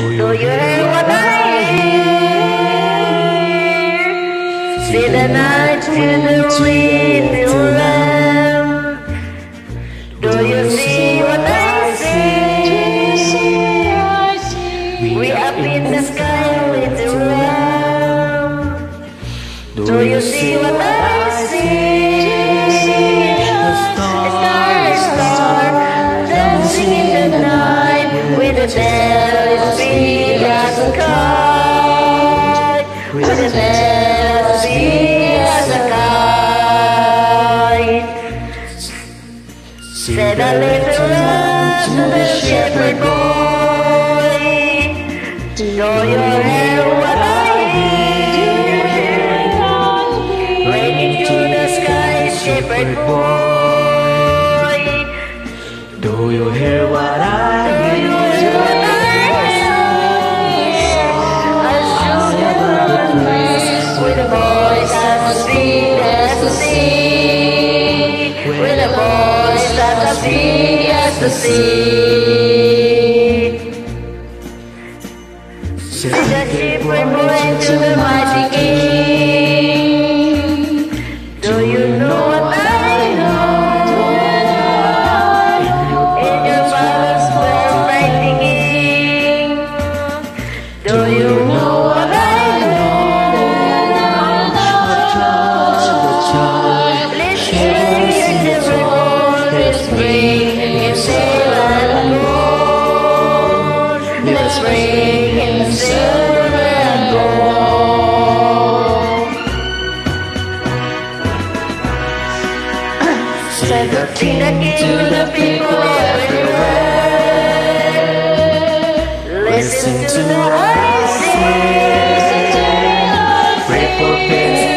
Do you hear what I hear? See the night. Do you see what I see? We up in the sky. Do you see what? A little love to the shepherd boy. Do you hear what I hear? Raining through the sky, shepherd boy. Do you hear what sweet as the sea. Said The shepherd boy to the mighty king. Do you know what I know? Angel fathers were fighting king. Do you know what know? spring in silver and gold. Silver and gold. Say the to the people. Listen to what I say. Pray for peace.